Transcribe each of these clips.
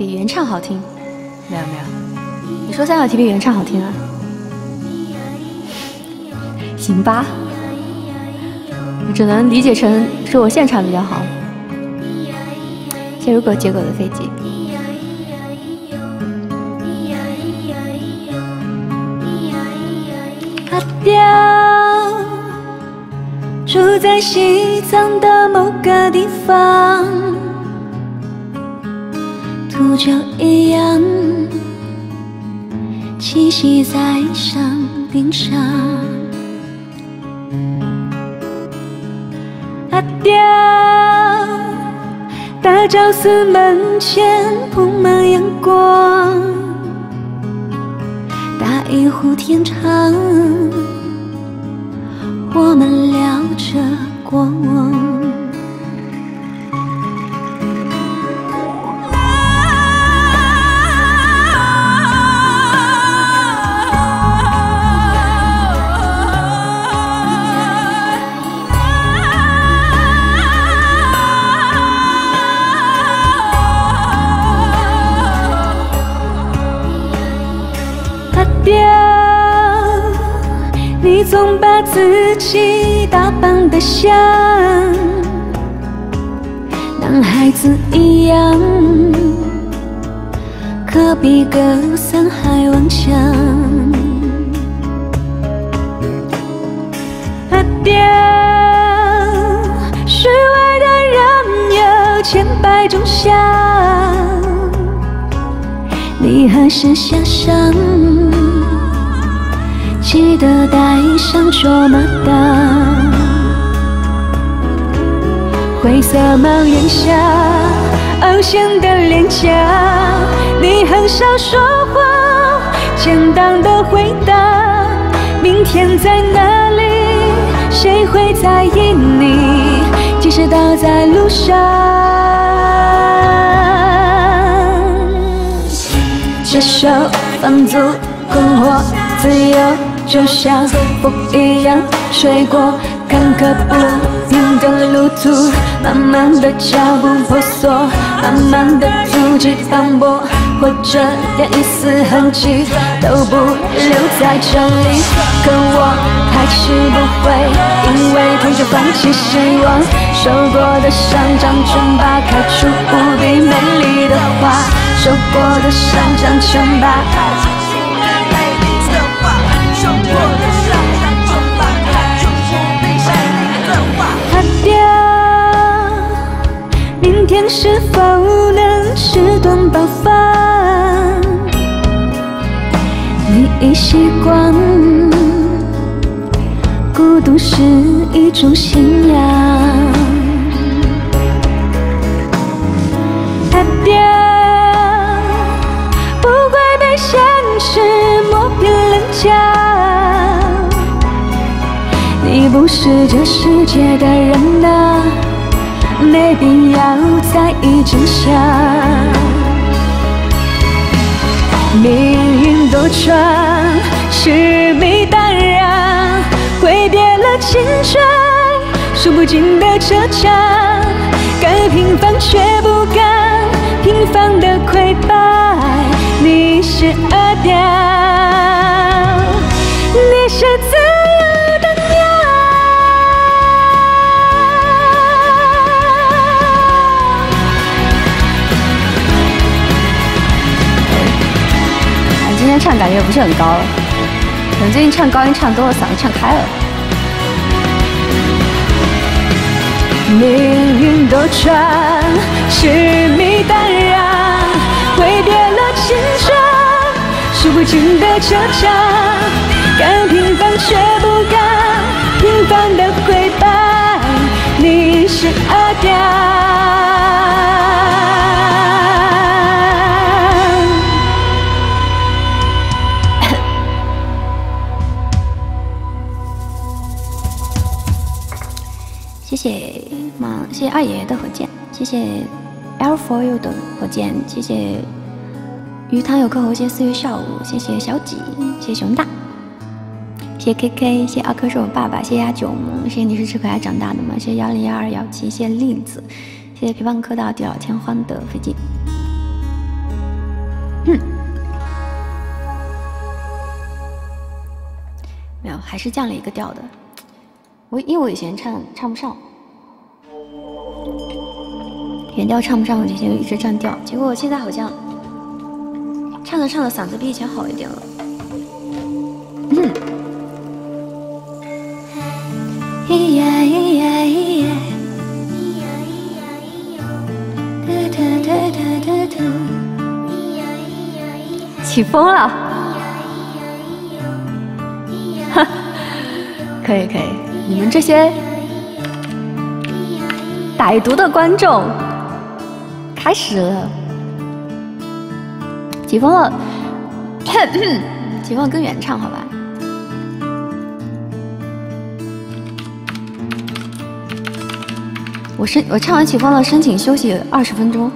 比原唱好听？没有没有，你说三小提比原唱好听啊？行吧，我只能理解成说我现场比较好。谢如果结果的飞机。阿刁，住在西藏的某个地方，秃鹫一样栖息在山顶上。阿刁，大昭寺门前铺满阳光，打一壶天长，我们聊着过往。自己打扮得像男孩子一样，可比格桑还顽强。阿刁，虚伪的人有千百种相。你还是想想，记得带上卓玛达。灰色帽檐下，凹陷的脸颊，你很少说话，简单的回答。明天在哪里？谁会在意你？即使倒在路上。接受放逐困惑，自由就像风一样吹过坎坷不平的路途，慢慢的脚步婆娑，慢慢的足迹斑驳，或者连一丝痕迹都不留在这里。可我还是不会因为痛就放弃希望，受过的伤长成疤，开出无比美丽的花。受过的伤长成疤。是否能吃顿饱饭？你已习惯，孤独是一种信仰。阿刁。不会被现实磨平棱角。你不是这世界的人呐，没必要在意真相。命运多舛，痴迷淡然，挥别了青春，数不尽的车墙，该平凡却不甘平凡的溃败。你是阿刁，唱感觉不是很高了，可能最近唱高音唱多了，嗓子唱开了。命运多舛，痴迷淡然，挥别了青春，数不尽的车墙，敢平凡却不敢平凡的溃败。你是阿刁。谢谢马，谢谢二爷爷的火箭，谢谢 L for you 的火箭，谢谢鱼塘有颗喉，谢四月下午，谢谢小几，谢谢熊大，谢谢 KK，谢谢二哥是我爸爸，谢谢阿九，谢谢你是吃可爱长大的吗？谢谢幺零幺二幺七，谢谢栗子，谢谢陪伴客到地老天荒的飞机。哼没有，还是降了一个调的。我因为我以前唱唱不上，原调唱不上，我以前一直占调，结果我现在好像唱着唱着嗓子比以前好一点了。咿呀咿呀咿呀，起风了，哈，可以可以，你们这些歹毒的观众开始了，起风了，起风跟原唱好吧。我申我唱完起风了，申请休息二十分钟。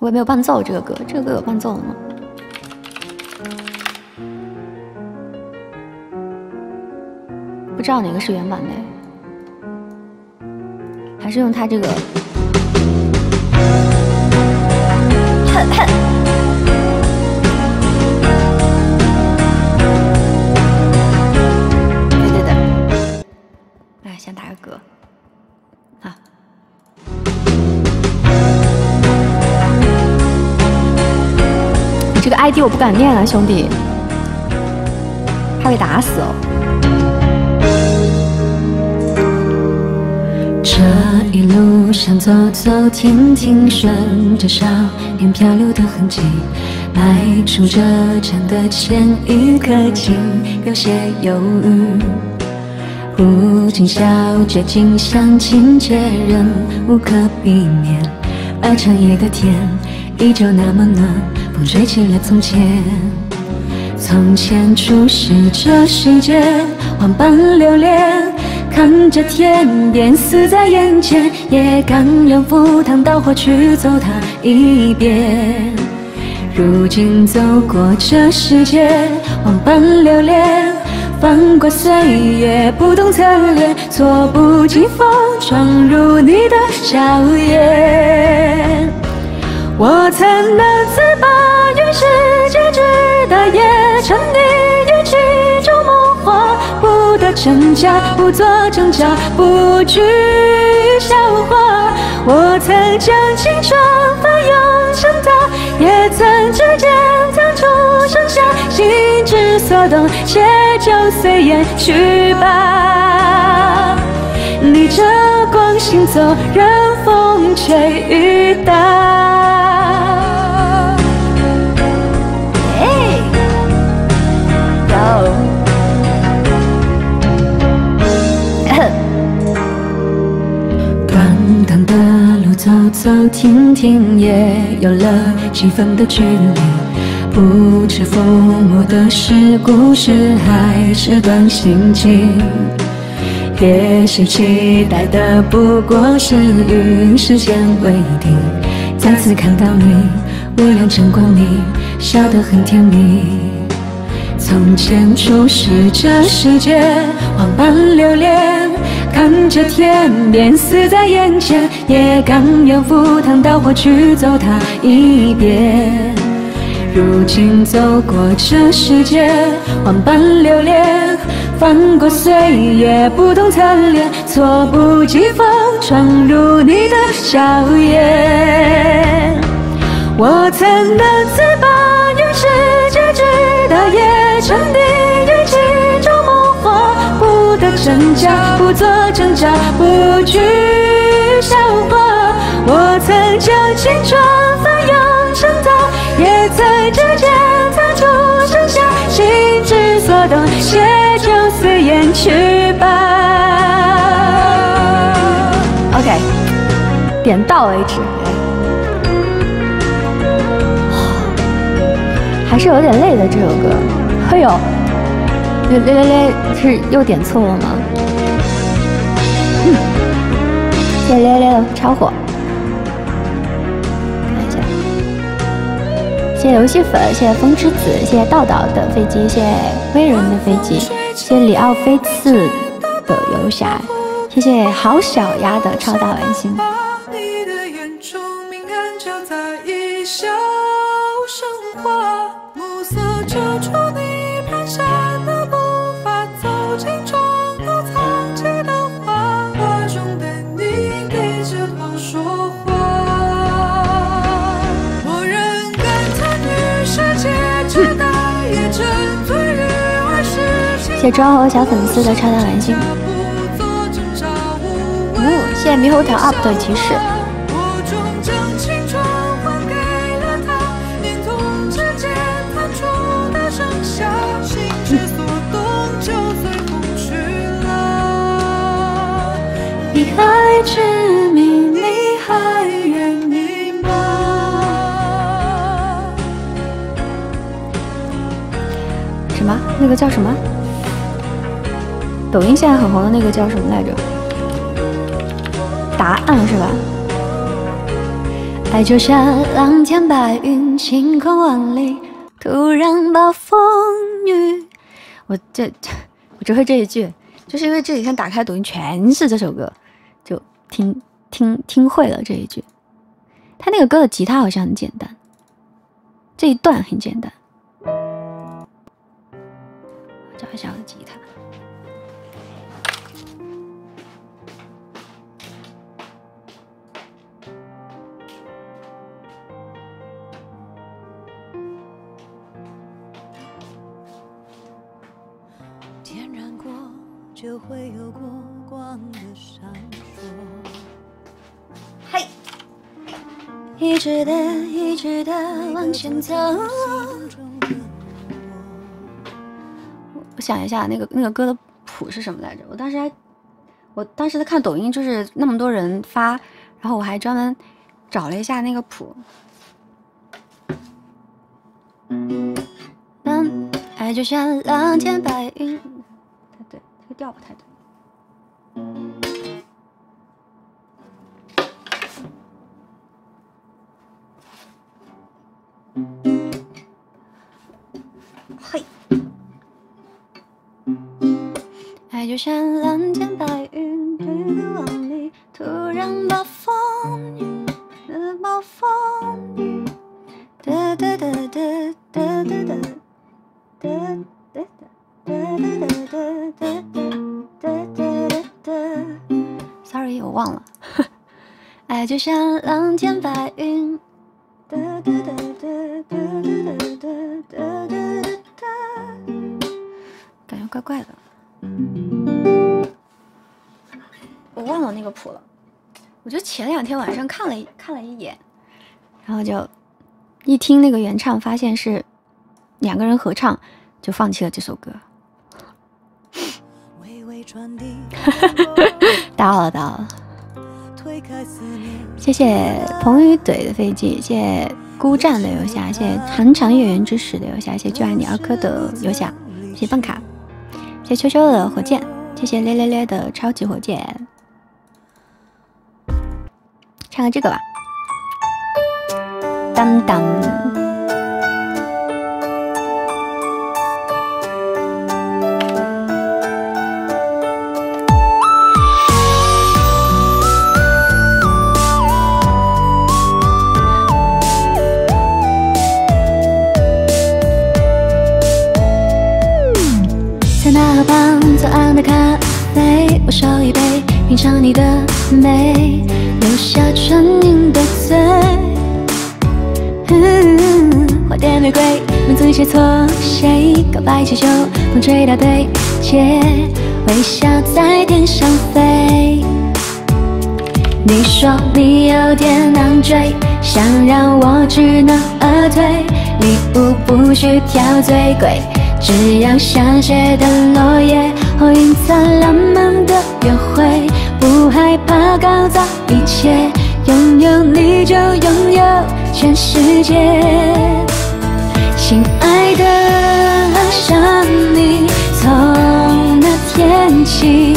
我也没有伴奏这个歌，这个歌有伴奏吗？不知道哪个是原版的，还是用他这个。对对的，来先打个嗝。好，这个 ID 我不敢念啊，兄弟，怕被打死哦。这一路上走走停停，顺着少年漂流的痕迹，迈出这站的前一刻，竟有些犹豫。不禁笑着，景象情节仍无可避免，而长夜的天依旧那么暖。风吹起了从前，从前初识这世界，万般留恋，看着天边死在眼前，也甘愿赴汤蹈火去走它一遍。如今走过这世界，万般留恋，翻过岁月，不懂侧脸，措不及防闯入你的笑颜。我曾难自拔于世界真假，不做挣扎，不惧笑话。我曾将青春翻涌成她，也曾指尖弹出盛夏，心之所动，且就随缘去吧。逆着光行走，任风吹雨打。走停停，也有了几分的距离。不知父母的是故事，还是段心情。也许期待的不过是与时间为敌。再次看到你，微亮晨光里，笑得很甜蜜。从前初识这世界，万般留恋，看着天边死在眼前，也甘愿赴汤蹈火去走它一遍。如今走过这世界，万般留恋，翻过岁月，不同侧脸，猝不及防闯入你的笑颜。我曾难自拔真假，不做挣扎，不惧笑话。我曾将青春翻涌成她，也曾指尖弹出盛夏，心之所动，且就随缘去吧。OK，点到为止。还是有点累的这首歌，哎呦，咧咧咧咧，是又点错了吗？谢谢咧咧超火，看一下，谢谢游戏粉，谢谢风之子，谢谢道道的飞机，谢谢威人的飞机，谢谢里奥菲次的游侠，谢谢好小鸭的超大玩心。谢庄和小粉丝的超大蓝心，哦，谢谢猕猴桃 up 的提示。你还执迷，你还愿意吗？什么？那个叫什么？抖音现在很红的那个叫什么来着？答案是吧？爱就像蓝天白云，晴空万里，突然暴风雨。我这我只会这一句，就是因为这几天打开抖音全是这首歌，就听听听会了这一句。他那个歌的吉他好像很简单，这一段很简单。找一下我的吉他。直的，一直的往前走。我想一下，那个那个歌的谱是什么来着？我当时还，我当时在看抖音，就是那么多人发，然后我还专门找了一下那个谱。嗯，爱就像蓝天白云。太对，这个调不太对。爱就像蓝天白云，去万里，突然暴风雨，暴风雨，哒哒哒哒哒哒哒哒哒哒哒。Sorry，我忘了。爱 就像蓝天白云，感觉怪怪的。我忘了那个谱了。我就前两天晚上看了看了一眼，然后就一听那个原唱，发现是两个人合唱，就放弃了这首歌。打扰了，打扰了。谢谢彭于怼的飞机，谢谢孤战的游侠，谢谢寒长月圆之时的游侠，谢谢就爱你二哥的游侠，谢谢棒卡，谢秋秋的火箭，谢谢咧咧咧的超级火箭。唱个这个吧，当当。品尝你的美，留下唇印的嘴。花店玫瑰，名字写错谁？告白气球，风吹到对街微笑在天上飞。你说你有点难追，想让我知难而退，礼物不需挑最贵。只要香榭的落叶，或隐藏浪漫的约会，不害怕搞砸一切，拥有你就拥有全世界。亲爱的，爱上你从那天起，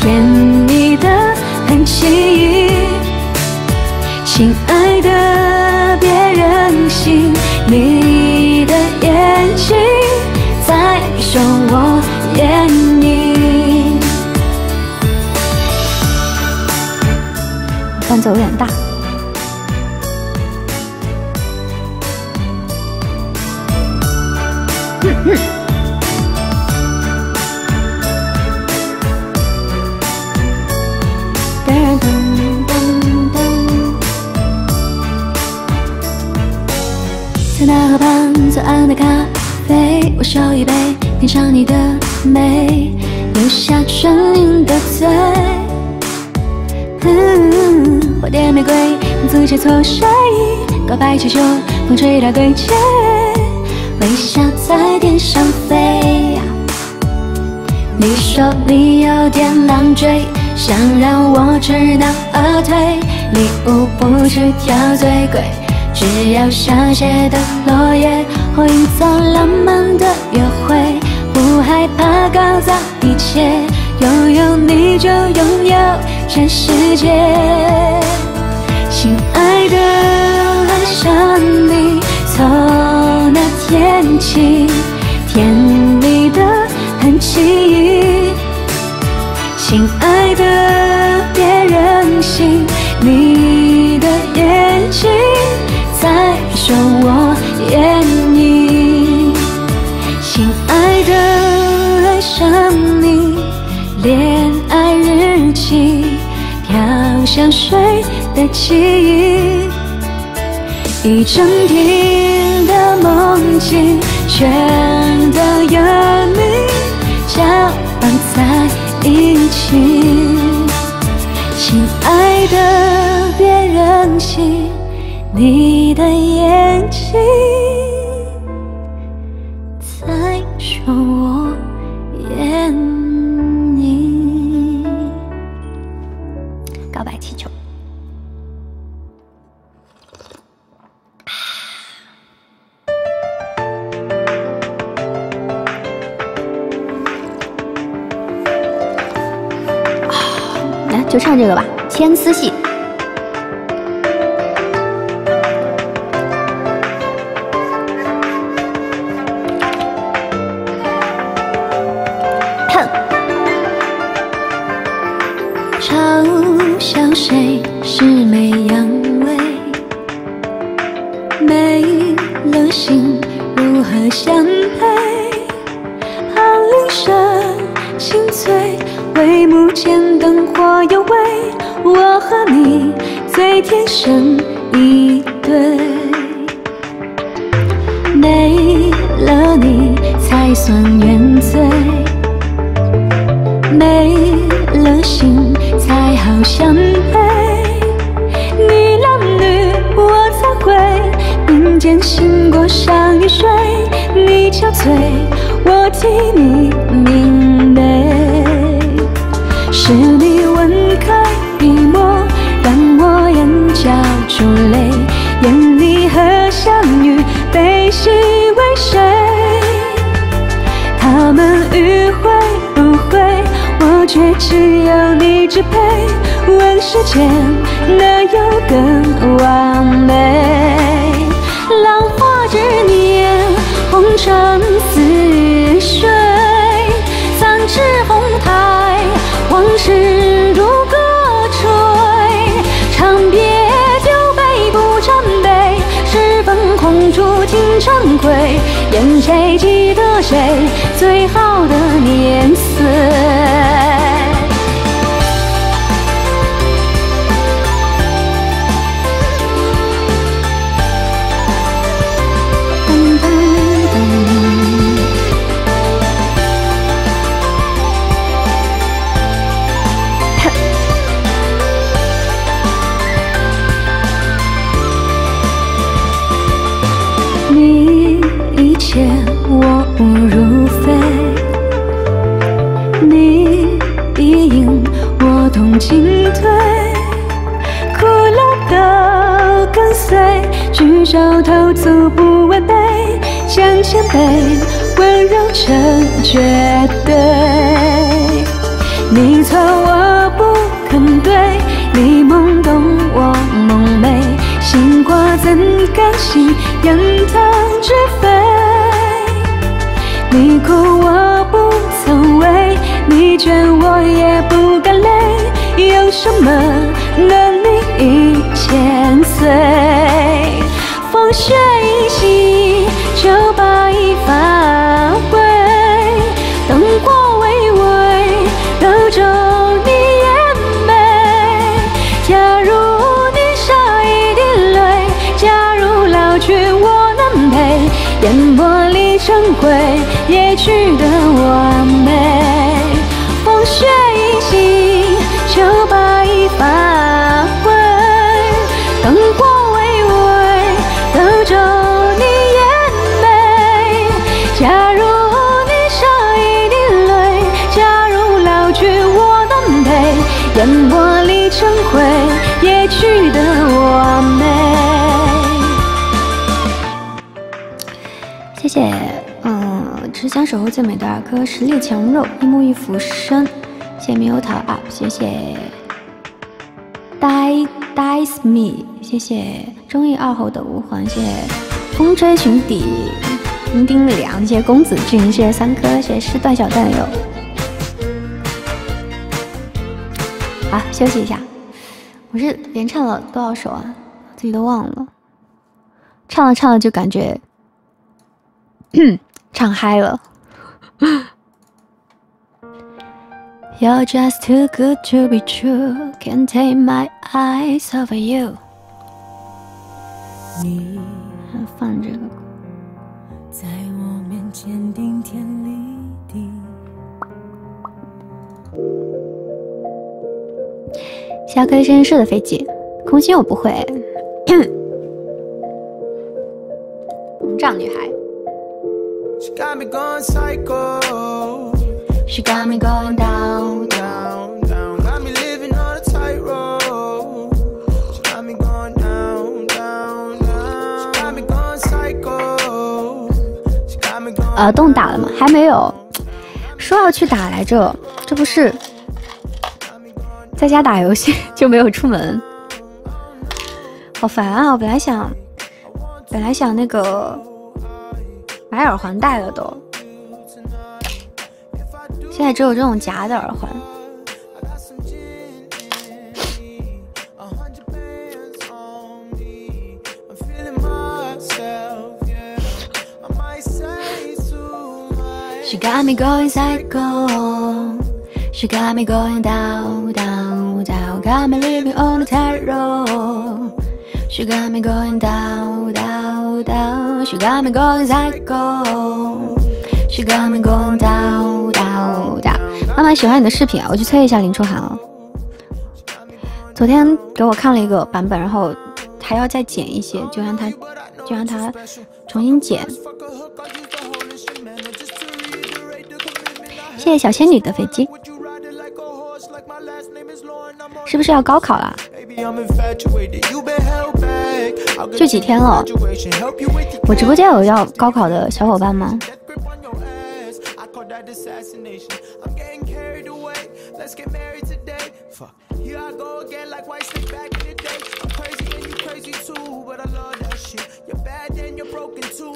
甜蜜的很轻易。亲爱的，有点大。在那河畔，最暗的咖啡，我烧一杯，品尝你的美，留下唇印的嘴。花店玫瑰，自切磋睡，告白气球，风吹到对街，微笑在天上飞。你说你有点难追，想让我知难而退，礼物不是挑最贵，只要下雪的落叶，或营造浪漫的约会，不害怕搞砸一切，拥有你就全世界。亲爱的，爱上你从那天起，甜蜜的很轻易的记忆，一整天的梦境，全都有你搅拌在一起。亲爱的，别任性，你的眼睛在说个吧，《牵丝戏》。哼。嘲笑谁是美阳痿，没了心如何相配？怕铃声清脆，帷幕间灯火幽微，我和你最天生一对。没了你才算原罪，没了心才好相配。你男女我才会并肩行过山与水，你憔悴，我替你明媚。是你吻开笔墨，让我眼角珠泪，愿你和相遇悲喜为谁？他们迂回不会，我却只有你支配。问世间哪有更完美？浪花之年，红尘诗如歌吹。唱别酒杯不沾杯，十分空处听惭愧。愿谁记得谁最好谦卑温柔成绝对。你错我不肯对，你懵懂我梦寐，心挂怎甘心扬汤止沸？你哭我不曾为，你倦我也不敢累，有什么能烟波里成灰，也去得完美。谢谢，嗯，只想守候最美的二颗实力强肉，一木一浮生。谢谢 m u t up，谢谢 die die me，谢谢中意二后的无环，谢谢风吹裙底丁丁凉，谢谢公子俊，谢谢三颗，谢谢失断小蛋友。好，休息一下。我是连唱了多少首啊？自己都忘了。唱了唱了就感觉。唱嗨了。You're just too good to be true, can't take my eyes off you。你放这个。在我面前顶下开实验室的飞机，空心我不会。膨胀女孩。She got me going psycho. She got me going down, down, down. Got me living on a tightrope. She got me going down, down, down. She got me going psycho. She got me going. 呃，洞打了吗？还没有。说要去打来着，这不是在家打游戏 就没有出门，好烦啊！我本来想，本来想那个。买耳环戴了都，现在只有这种夹的耳环。She got me going psycho. She got me going down, down, down. Got me living on the tightrope. She got me going down, down, down. She got me going psycho. She got me going down, down, down. 妈妈喜欢你的视频啊，我去催一下林初涵啊。昨天给我看了一个版本，然后还要再剪一些，就让他就让他重新剪。谢谢小仙女的飞机。是不是要高考了？就几天了。我直播间有要高考的小伙伴吗？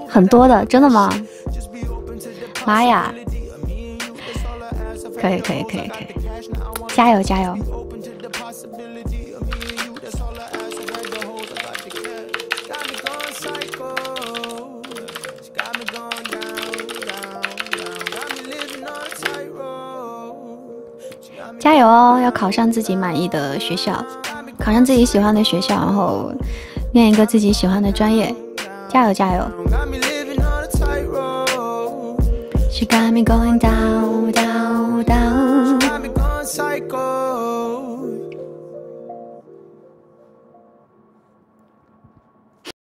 很多的，真的吗？妈呀！可以，可以，可以，可以。加油加油！加油哦！要考上自己满意的学校，考上自己喜欢的学校，然后念一个自己喜欢的专业。加油加油！She got me going down.